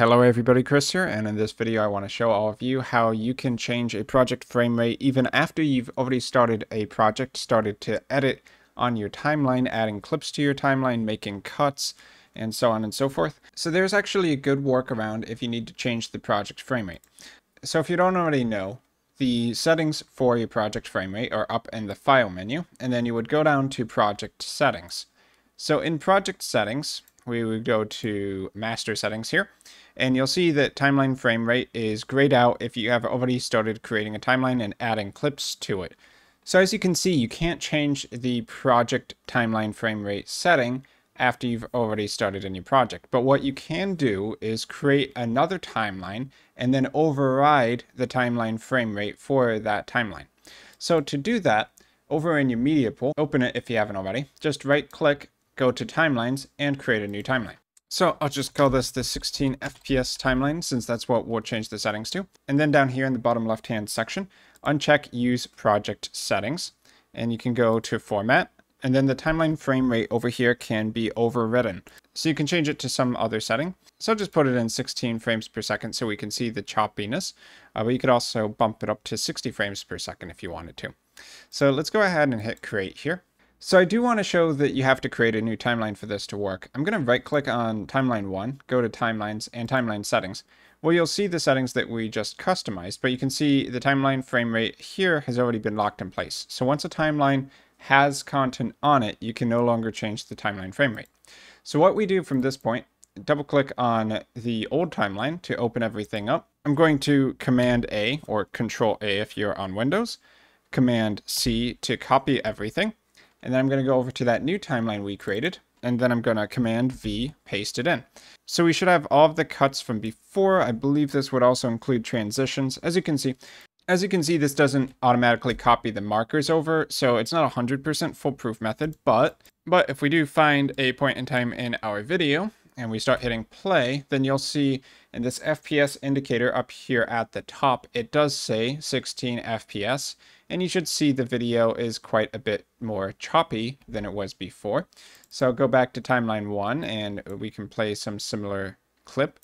Hello everybody, Chris here, and in this video I want to show all of you how you can change a project frame rate even after you've already started a project, started to edit on your timeline, adding clips to your timeline, making cuts, and so on and so forth. So there's actually a good workaround if you need to change the project frame rate. So if you don't already know, the settings for your project frame rate are up in the file menu, and then you would go down to project settings. So in project settings, we would go to master settings here and you'll see that timeline frame rate is grayed out if you have already started creating a timeline and adding clips to it. So as you can see, you can't change the project timeline frame rate setting after you've already started a new project. But what you can do is create another timeline and then override the timeline frame rate for that timeline. So to do that, over in your media pool, open it if you haven't already, just right click go to timelines and create a new timeline. So I'll just call this the 16 FPS timeline since that's what we'll change the settings to. And then down here in the bottom left hand section, uncheck use project settings and you can go to format and then the timeline frame rate over here can be overridden. So you can change it to some other setting. So just put it in 16 frames per second so we can see the choppiness. Uh, but you could also bump it up to 60 frames per second if you wanted to. So let's go ahead and hit create here. So I do want to show that you have to create a new timeline for this to work. I'm going to right click on timeline 1, go to timelines and timeline settings. Well, you'll see the settings that we just customized, but you can see the timeline frame rate here has already been locked in place. So once a timeline has content on it, you can no longer change the timeline frame rate. So what we do from this point, double click on the old timeline to open everything up. I'm going to Command A or Control A if you're on Windows, Command C to copy everything. And then I'm going to go over to that new timeline we created, and then I'm going to Command V, paste it in. So we should have all of the cuts from before. I believe this would also include transitions. As you can see, as you can see, this doesn't automatically copy the markers over, so it's not a 100% foolproof method, but, but if we do find a point in time in our video, and we start hitting play, then you'll see in this FPS indicator up here at the top, it does say 16 FPS, and you should see the video is quite a bit more choppy than it was before. So go back to timeline one and we can play some similar clip.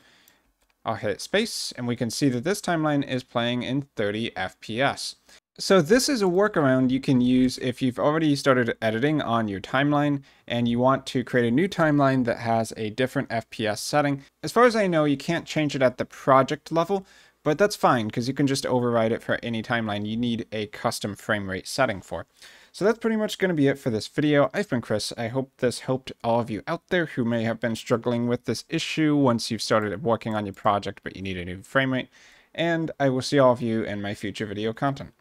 I'll hit space and we can see that this timeline is playing in 30 FPS. So this is a workaround you can use if you've already started editing on your timeline and you want to create a new timeline that has a different FPS setting. As far as I know, you can't change it at the project level, but that's fine because you can just override it for any timeline you need a custom frame rate setting for. So that's pretty much going to be it for this video. I've been Chris. I hope this helped all of you out there who may have been struggling with this issue once you've started working on your project but you need a new frame rate. And I will see all of you in my future video content.